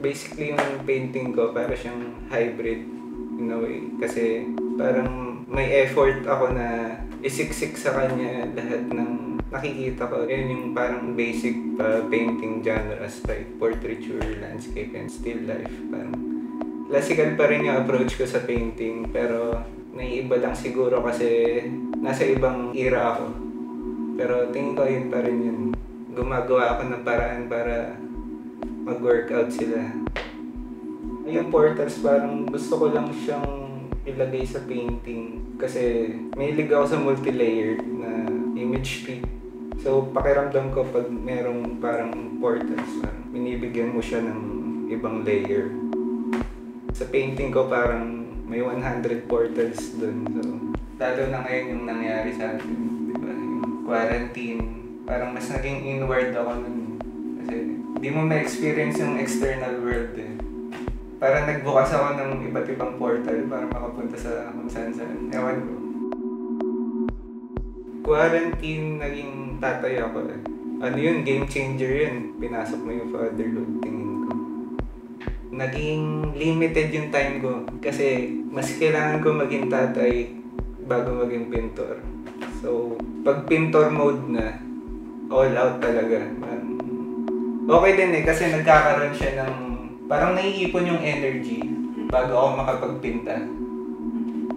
basically yung painting ko para siyang hybrid in a way. Kasi parang may effort ako na isiksik sa kanya lahat ng nakikita ko. Yun yung parang basic uh, painting genres like portraiture, landscape, and still life. Parang classical pa rin yung approach ko sa painting pero naiiba lang siguro kasi nasa ibang era ako. Pero tingin ko yun pa rin yun. Gumagawa ako ng paraan para mag-workout sila. Yung portals parang gusto ko lang siyang ilagay sa painting kasi may ako sa multi-layered na image treat. So pakiramdam ko pag merong parang portals, parang binibigyan mo siya ng ibang layer. Sa painting ko parang may 100 portals dun. So, lalo na ngayon yung nangyari sa atin, di ba? Yung quarantine, parang mas naging inward ako nun. Kasi di mo ma-experience yung external world eh. Parang nagbukas ako ng iba't ibang portal para makapunta sa kung saan saan. Ewan ko. Quarantine, naging tatay ako eh. Ano yun, game changer yun. Pinasok mo yung fatherhood, tingin ko. Naging limited yung time ko. Kasi mas kailangan ko maging tatay bago maging pintor. So, pag pintor mode na, all out talaga. Um, okay din eh, kasi nagkakaroon siya ng, parang naiipon yung energy bago ako makapagpinta.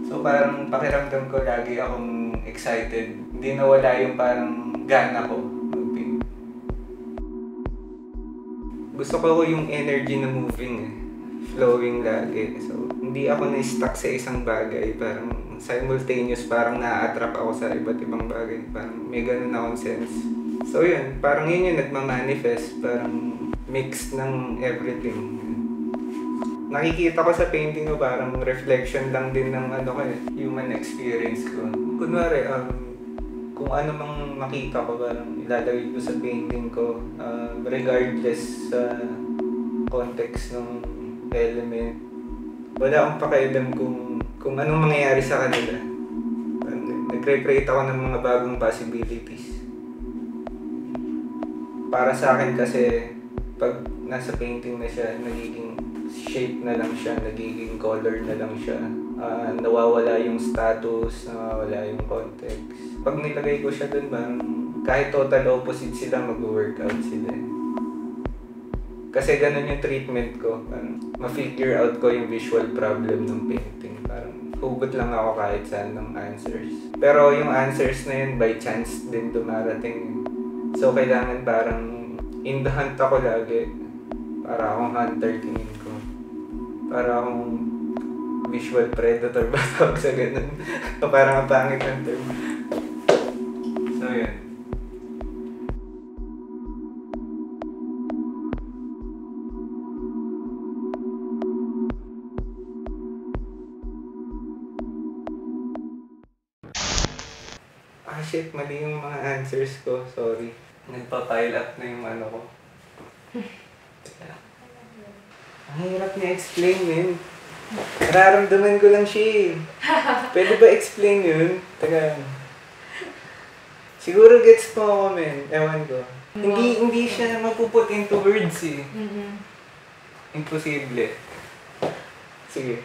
So parang pakiramdam ko lagi akong excited. Hindi nawala yung parang gana ko magpaint. Gusto ko yung energy na moving eh. Flowing lagi. So hindi ako na-stuck sa isang bagay. Parang simultaneous parang na-attract ako sa iba't ibang bagay. Parang may ganun akong sense. So yun, parang yun yung nagmamanifest. Parang mix ng everything. Nakikita ko sa painting ko parang reflection lang din ng ano ko eh, human experience ko. Kunwari, um, kung ano mang makita ko, parang ilalagay ko sa painting ko, uh, regardless sa context ng element. Wala akong pakialam kung, kung anong mangyayari sa kanila. Nagre-create ako ng mga bagong possibilities. Para sa akin kasi, pag nasa painting na siya, nagiging shape na lang siya, nagiging color na lang siya. Uh, nawawala yung status, nawawala yung context. Pag nilagay ko siya dun, bang kahit total opposite sila, mag-workout sila. Kasi ganun yung treatment ko. Ma-figure out ko yung visual problem ng painting. Parang hugot lang ako kahit saan ng answers. Pero yung answers na yun, by chance din dumarating. So, kailangan parang in the hunt ako lagi. Para akong hunter tingin ko para akong visual predator ba tawag sa ganun? o parang ang pangit ng term. So, yun. Ah, shit. Mali yung mga answers ko. Sorry. Nagpa-pile up na yung ano ko. Ang hirap niya explain yun. Nararamdaman ko lang siya eh. Pwede ba explain yun? Taga. Siguro gets mo ako, men. Ewan ko. Hindi hindi siya mapuput into words eh. Mm-hmm. Imposible. Sige.